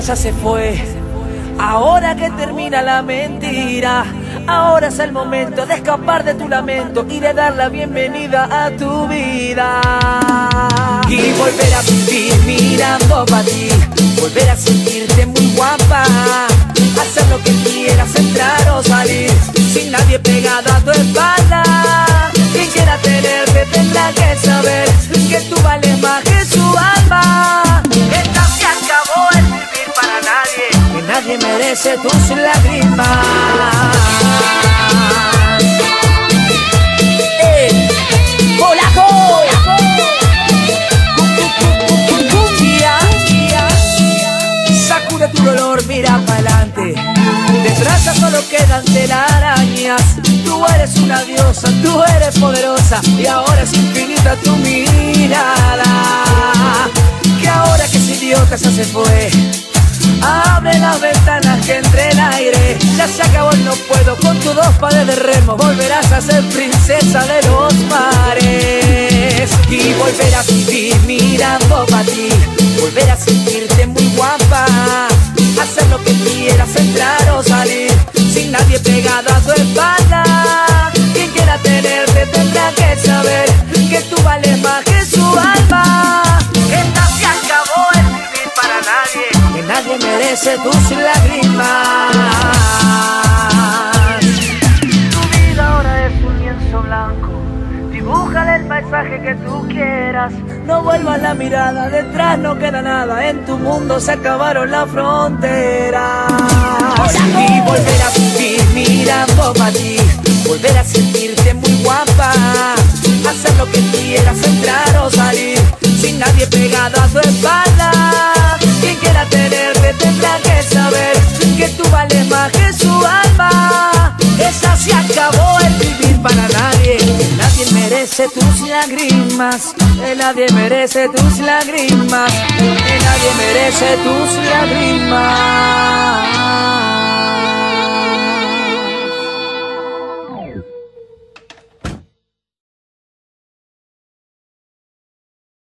ya se fue. Ahora que termina la mentira, ahora es el momento de escapar de tu lamento y de dar la bienvenida a tu vida. Y volver a vivir mirando para ti, volver a sentirte muy guapa, hacer lo que quieras, entrar o salir, sin nadie pegado a tu espalda. Merece tus lágrimas. ¡Eh! Sacude tu dolor, mira para adelante. Detrás solo quedan telarañas. Tú eres una diosa, tú eres poderosa y ahora es infinita tu mirada. Que ahora que ese idiota ya se fue. Abre las ventanas entre el aire. Ya se acabó el no puedo Con tus dos pares de remo Volverás a ser princesa de los mares. Y volver a vivir mirando para ti. Volver a sentirte muy guapa. Hacer lo que quieras, merece tus lágrimas Tu vida ahora es un lienzo blanco. Dibújale el paisaje que tú quieras. No vuelvas la mirada, detrás no queda nada. En tu mundo se acabaron las fronteras. Y volver a vivir mirando para ti Volver a sentirte muy guapa. Hacer lo que quieras, entrar Esa se acabó el vivir para nadie. Nadie merece tus lágrimas que Nadie merece tus lágrimas que Nadie merece tus lágrimas